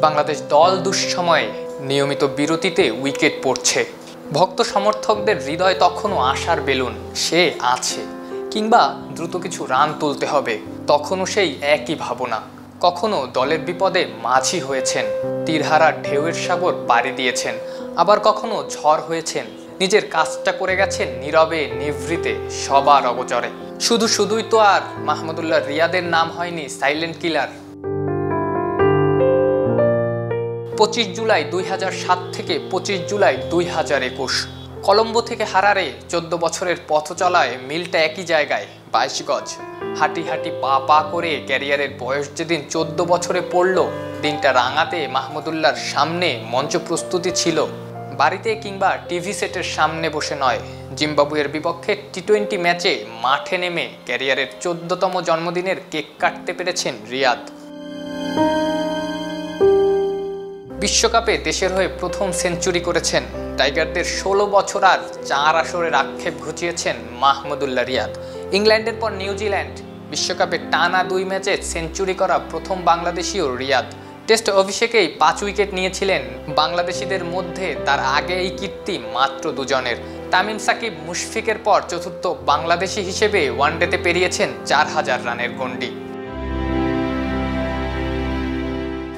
বাংলাদেশ দল দুঃসময়ে নিয়মিত বিরতিতে উইকেট পড়ছে। ভক্ত সমর্থকদের হৃদয় তখনও আশার বেলুন, সে আছে, কিংবা দ্রুত কিছু রান তুলতে হবে, তখনও সেই একই ভাবনা। কখনো দলের বিপদে মাঝি হয়েছেন, তীরহারা ঢেউয়ের সাগর পাড়ি দিয়েছেন, আবার কখনো ঝড় হয়েছেন, নিজের কাজটা করে গেছেন নীরবে নিভৃতে সবার অগচরে। শুধু শুধুই তো আর মাহমুদুল্লাহ রিয়াদের নাম হয়নি সাইলেন্ট কিলার। পঁচিশ জুলাই দুই হাজার সাত থেকে পঁচিশ জুলাই দুই হাজার একুশ। কলম্বো থেকে হারারে চোদ্দ বছরের পথ চলায় মিলটা একই জায়গায় বাইশ গজ হাঁটি হাঁটি পা পা করে ক্যারিয়ারের বয়স যেদিন চোদ্দ বছরে পড়ল, দিনটা রাঙাতে মাহমুদুল্লাহর সামনে মঞ্চ প্রস্তুতি ছিল। বাড়িতে কিংবা টিভি সেটের সামনে বসে নয়। জিম্বাবুয়ের বিপক্ষে টি টোয়েন্টি ম্যাচে মাঠে নেমে ক্যারিয়ারের চোদ্দতম জন্মদিনের কেক কাটতে পেরেছেন রিয়াদ। বিশ্বকাপে দেশের হয়ে প্রথম সেঞ্চুরি করেছেন। টাইগারদের ষোলো বছর আর চার আসরের আক্ষেপ ঘুচিয়েছেন মাহমুদুল্লাহ রিয়াদ। ইংল্যান্ডের পর নিউজিল্যান্ড বিশ্বকাপে টানা দুই ম্যাচে সেঞ্চুরি করা প্রথম বাংলাদেশীয় রিয়াদ। টেস্ট অভিষেকেই পাঁচ উইকেট নিয়েছিলেন বাংলাদেশিদের মধ্যে তার আগে এই কীর্তি মাত্র দুজনের। তামিম সাকিব মুশফিকের পর চতুর্থ বাংলাদেশি হিসেবে ওয়ানডেতে পেরিয়েছেন চার হাজার রানের গণ্ডি।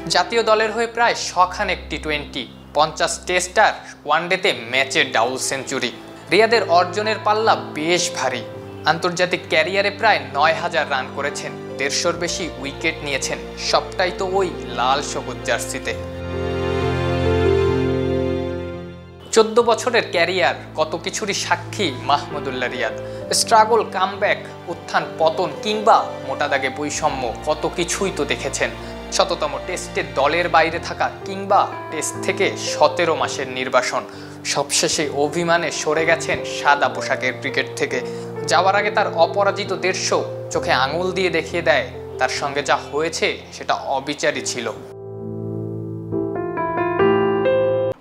জাতীয় দলের হয়ে প্রায় শখানেক টি টোয়েন্টি পঞ্চাশ টেস্ট আর ওয়ানডেতে ম্যাচে ডাউল সেঞ্চুরি। রিয়াদের অর্জনের পাল্লা বেশ ভারী। আন্তর্জাতিক ক্যারিয়ারে প্রায় নয় হাজার রান করেছেন। দেড়শোর বেশি উইকেট নিয়েছেন। সবটাই তো ওই লাল সবুজ জার্সিতে। চোদ্দ বছরের ক্যারিয়ার, কত কিছুরই সাক্ষী মাহমুদুল্লাহ রিয়াদ। স্ট্রাগল, কামব্যাক, উত্থান, পতন কিংবা মোটা দাগে বৈষম্য, কত কিছুই তো দেখেছেন। শততম টেস্টে দলের বাইরে থাকা কিংবা টেস্ট থেকে সতেরো মাসের নির্বাসন। সবশেষে অভিমানে সরে গেছেন সাদা পোশাকের ক্রিকেট থেকে। যাওয়ার আগে তার অপরাজিত দেড়শো চোখে আঙুল দিয়ে দেখিয়ে দেয়, তার সঙ্গে যা হয়েছে সেটা অবিচারই ছিল।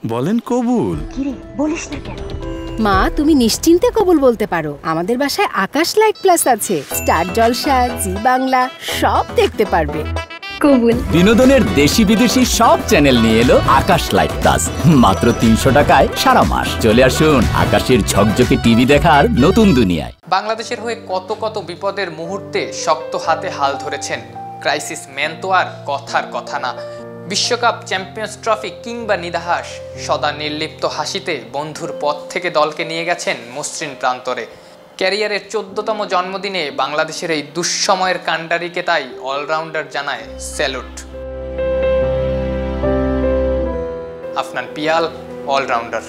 বলেন কবুল। কিরে বলিস না কেন? মা তুমি নিশ্চিন্তে কবুল বলতে পারো। আমাদের বাসায় আকাশ লাইট প্লাস আছে। স্টার জলসা জি বাংলা সব দেখতে পারবে। কবুল। বিনোদনের দেশি বিদেশি সব চ্যানেল নিয়ে এলো আকাশ লাইট প্লাস। মাত্র তিনশো টাকায় সারা মাস। চলে আসুন আকাশের ঝকঝকে টিভি দেখার নতুন দুনিয়ায়। বাংলাদেশের হয়ে কত কত বিপদের মুহূর্তে শক্ত হাতে হাল ধরেছেন। ক্রাইসিস ম্যান তো আর কথার কথা না। বিশ্বকাপ চ্যাম্পিয়ন্স ট্রফি কিংবা নিদাহাস, সদা নির্লিপ্ত হাসিতে বন্ধুর পথ থেকে দলকে নিয়ে গেছেন মসৃণ প্রান্তরে। ক্যারিয়ারের চোদ্দতম জন্মদিনে বাংলাদেশের এই দুঃসময়ের কাণ্ডারিকে তাই অলরাউন্ডার জানায় স্যালুট। আফনান পিয়াল, অলরাউন্ডার।